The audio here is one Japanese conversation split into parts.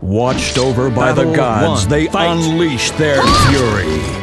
Watched over by Battle the gods, one. they Fight. unleash their fury.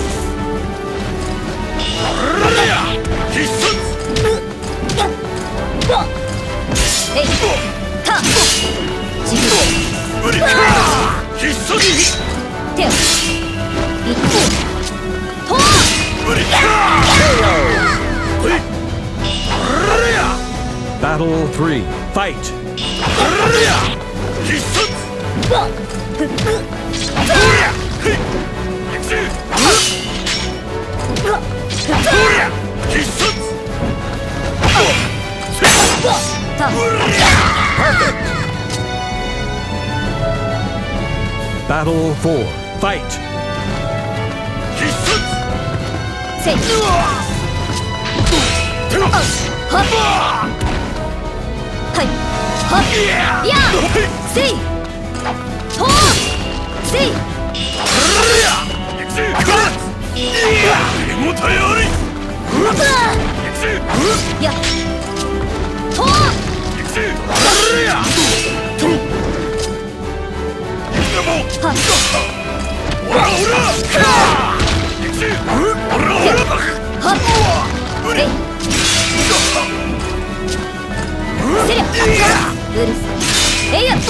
手をいっと Battle 3. Fight! た Battle 4. Fight! せ。い。はっはい。はっやせい。とせい。やはっはっえいせりゃうる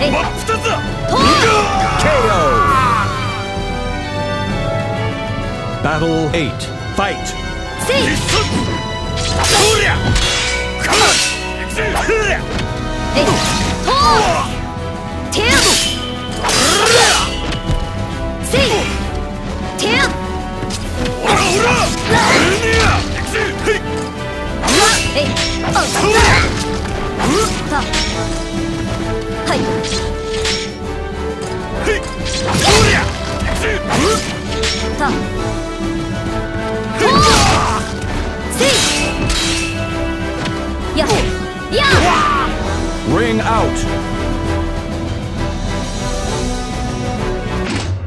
えいと KO! Battle 8. Fight! Ring out!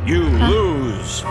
You lose!